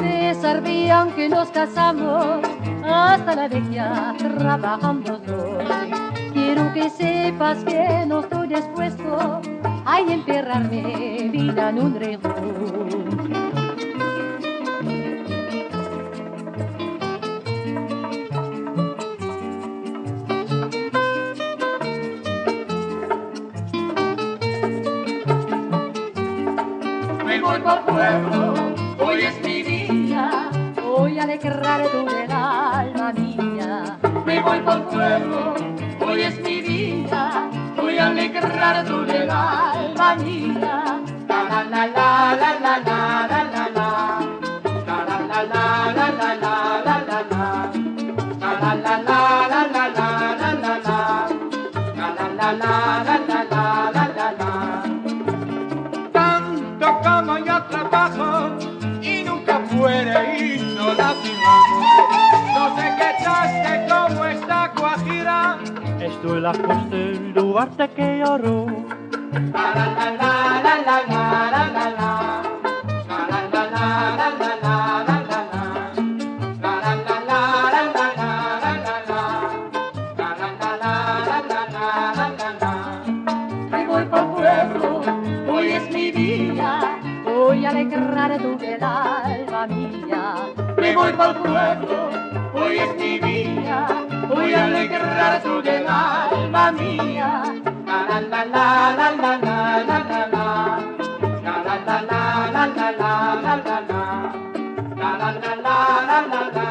De sabían que nos casamos hasta la vejez trabajando dos. Quiero que sepas que no estoy dispuesto a enterrarme vida en un rejón. Me voy por pueblo, hoy es mi día, voy a alegrar tu alma mía. Me voy por pueblo, hoy es mi día, voy a alegrar tu alma mía. La la la la la la la la la. La la la la la la la la la la. La la la la la la la la la la. La la la la la la la no sé qué taste como esta guajira. Esto es la costa del Duarte que lloró. La la la la la la la la la la. La la la la la la la la la la voy para el pueblo, hoy es mi día, voy a alegrar su del alma mía. La la la la la